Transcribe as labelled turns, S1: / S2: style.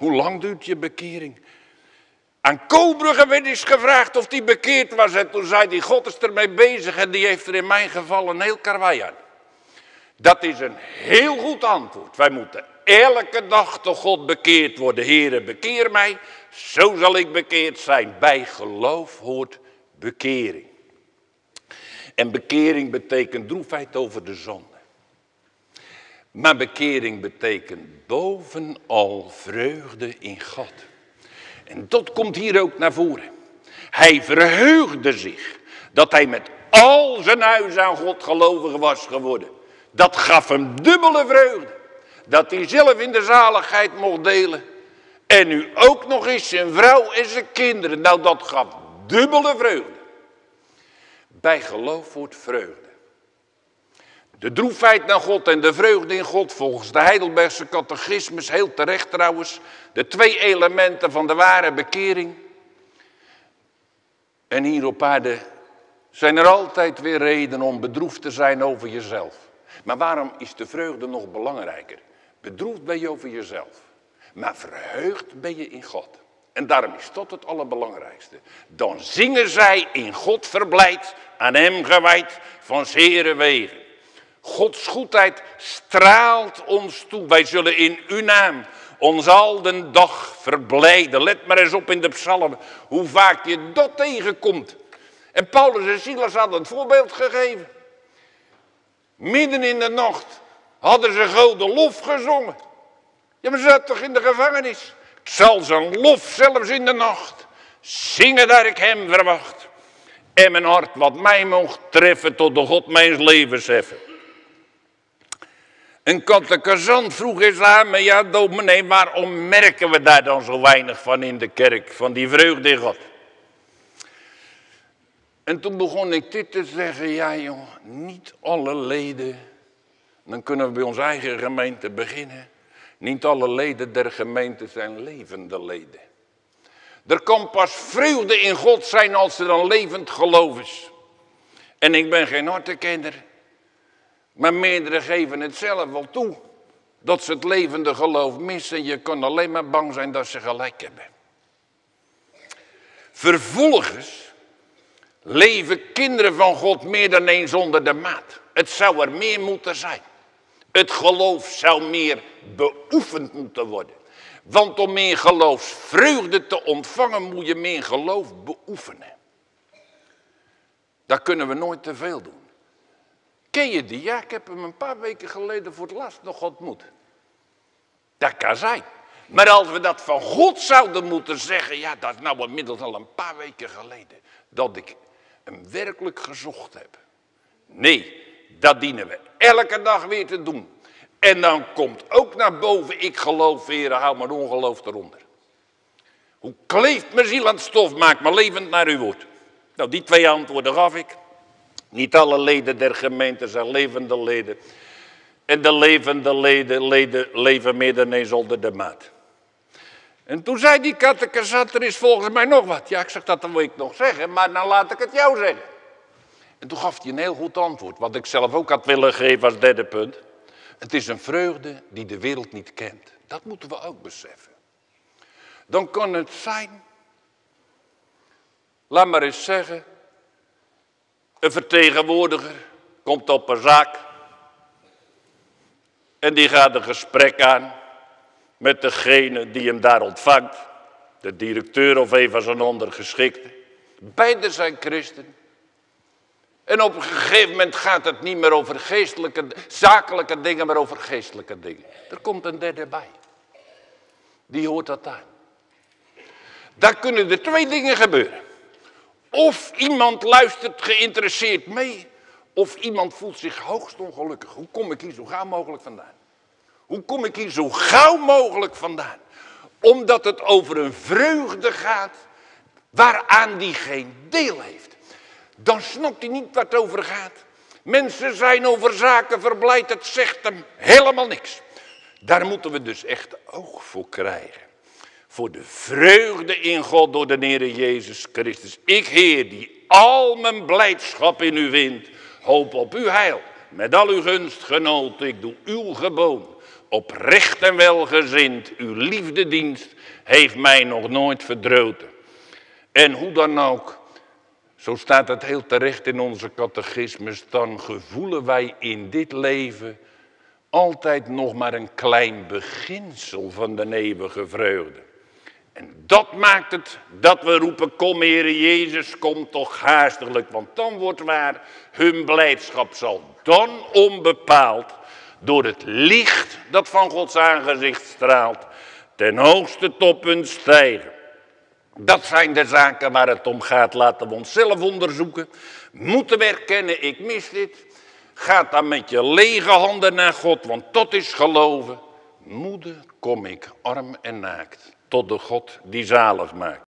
S1: Hoe lang duurt je bekering? Aan Kobrugge werd eens gevraagd of hij bekeerd was. En toen zei hij, God is ermee bezig en die heeft er in mijn geval een heel karwei aan. Dat is een heel goed antwoord. Wij moeten elke dag tot God bekeerd worden. Heere, bekeer mij, zo zal ik bekeerd zijn. Bij geloof hoort bekering. En bekering betekent droefheid over de zonde. Maar bekering betekent bovenal vreugde in God. En dat komt hier ook naar voren. Hij verheugde zich dat hij met al zijn huis aan God gelovig was geworden. Dat gaf hem dubbele vreugde. Dat hij zelf in de zaligheid mocht delen. En nu ook nog eens zijn vrouw en zijn kinderen. Nou, dat gaf dubbele vreugde. Bij geloof wordt vreugde. De droefheid naar God en de vreugde in God, volgens de Heidelbergse catechismus, heel terecht trouwens, de twee elementen van de ware bekering. En hier op aarde zijn er altijd weer redenen om bedroefd te zijn over jezelf. Maar waarom is de vreugde nog belangrijker? Bedroefd ben je over jezelf, maar verheugd ben je in God. En daarom is dat het allerbelangrijkste. Dan zingen zij in God verblijd, aan hem gewijd, van zere wegen. Gods goedheid straalt ons toe. Wij zullen in uw naam ons al den dag verblijden. Let maar eens op in de psalmen hoe vaak je dat tegenkomt. En Paulus en Silas hadden een voorbeeld gegeven. Midden in de nacht hadden ze gouden lof gezongen. Ja, maar ze zaten toch in de gevangenis? Ik zal zijn lof zelfs in de nacht zingen daar ik hem verwacht. En mijn hart wat mij mocht treffen tot de God mijns levens heffen. Een kattekazant vroeg eens aan me, ja dominee, waarom merken we daar dan zo weinig van in de kerk, van die vreugde in God? En toen begon ik dit te zeggen, ja joh, niet alle leden, dan kunnen we bij onze eigen gemeente beginnen. Niet alle leden der gemeente zijn levende leden. Er kan pas vreugde in God zijn als er een levend geloof is. En ik ben geen hartekenner. Maar meerdere geven het zelf wel toe. Dat ze het levende geloof missen. Je kan alleen maar bang zijn dat ze gelijk hebben. Vervolgens leven kinderen van God meer dan eens onder de maat. Het zou er meer moeten zijn. Het geloof zou meer beoefend moeten worden. Want om meer geloofsvreugde te ontvangen moet je meer geloof beoefenen. Dat kunnen we nooit te veel doen. Ken je die? Ja, ik heb hem een paar weken geleden voor het laatst nog ontmoet. Dat kan zijn. Maar als we dat van God zouden moeten zeggen, ja, dat is nou inmiddels al een paar weken geleden, dat ik hem werkelijk gezocht heb. Nee, dat dienen we elke dag weer te doen. En dan komt ook naar boven, ik geloof, heren, hou maar ongeloof eronder. Hoe kleeft mijn ziel aan het stof, maakt me levend naar uw woord. Nou, die twee antwoorden gaf ik. Niet alle leden der gemeente zijn levende leden. En de levende leden, leden leven meer dan eens onder de maat. En toen zei die kattekazat, er is volgens mij nog wat. Ja, ik zeg, dat wil ik nog zeggen, maar dan laat ik het jou zeggen. En toen gaf hij een heel goed antwoord, wat ik zelf ook had willen geven als derde punt. Het is een vreugde die de wereld niet kent. Dat moeten we ook beseffen. Dan kan het zijn, laat maar eens zeggen, een vertegenwoordiger komt op een zaak en die gaat een gesprek aan met degene die hem daar ontvangt, de directeur of een van zijn ondergeschikten. Beiden zijn christen. En op een gegeven moment gaat het niet meer over geestelijke, zakelijke dingen, maar over geestelijke dingen. Er komt een derde bij. Die hoort dat aan. Daar kunnen er twee dingen gebeuren. Of iemand luistert geïnteresseerd mee, of iemand voelt zich hoogst ongelukkig. Hoe kom ik hier zo gauw mogelijk vandaan? Hoe kom ik hier zo gauw mogelijk vandaan? Omdat het over een vreugde gaat waaraan die geen deel heeft. Dan snapt hij niet waar het over gaat. Mensen zijn over zaken verblijd, het zegt hem helemaal niks. Daar moeten we dus echt oog voor krijgen voor de vreugde in God door de Heer Jezus Christus. Ik, Heer, die al mijn blijdschap in u wint, hoop op uw heil. Met al uw gunst genoot, ik doe uw geboon. oprecht en welgezind, uw liefdedienst heeft mij nog nooit verdroten. En hoe dan ook, zo staat het heel terecht in onze catechismus, dan gevoelen wij in dit leven altijd nog maar een klein beginsel van de eeuwige vreugde. En dat maakt het dat we roepen, kom Heere Jezus, kom toch haastiglijk, want dan wordt waar hun blijdschap zal dan onbepaald door het licht dat van Gods aangezicht straalt, ten hoogste toppunt stijgen. Dat zijn de zaken waar het om gaat. Laten we onszelf onderzoeken. Moeten we erkennen, ik mis dit. Ga dan met je lege handen naar God, want dat is geloven. Moeder, kom ik arm en naakt tot de God die zalig maakt.